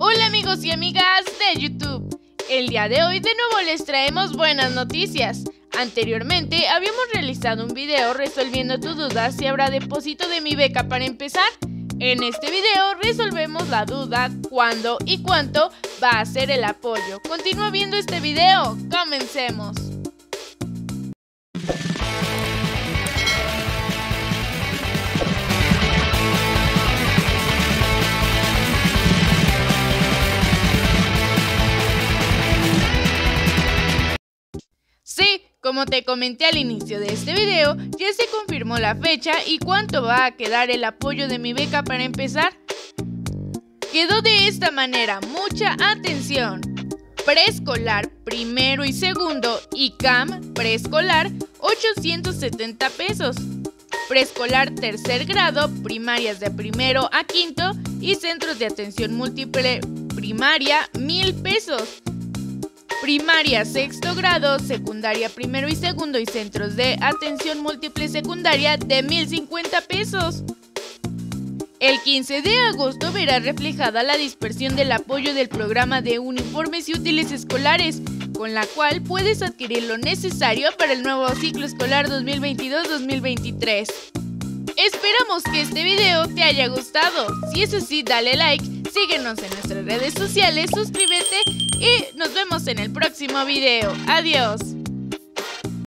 Hola amigos y amigas de YouTube. El día de hoy de nuevo les traemos buenas noticias. Anteriormente habíamos realizado un video resolviendo tu duda si habrá depósito de mi beca para empezar. En este video resolvemos la duda cuándo y cuánto va a ser el apoyo. Continúa viendo este video. Comencemos. Sí, como te comenté al inicio de este video, ya se confirmó la fecha y cuánto va a quedar el apoyo de mi beca para empezar. Quedó de esta manera, mucha atención. Preescolar primero y segundo y CAM preescolar 870 pesos. Preescolar tercer grado, primarias de primero a quinto y centros de atención múltiple primaria 1000 pesos primaria sexto grado, secundaria primero y segundo y centros de atención múltiple secundaria de 1.050 pesos. El 15 de agosto verá reflejada la dispersión del apoyo del programa de uniformes y útiles escolares, con la cual puedes adquirir lo necesario para el nuevo ciclo escolar 2022-2023. Esperamos que este video te haya gustado. Si es así, dale like, síguenos en nuestras redes sociales, suscríbete y nos vemos en el próximo video. Adiós.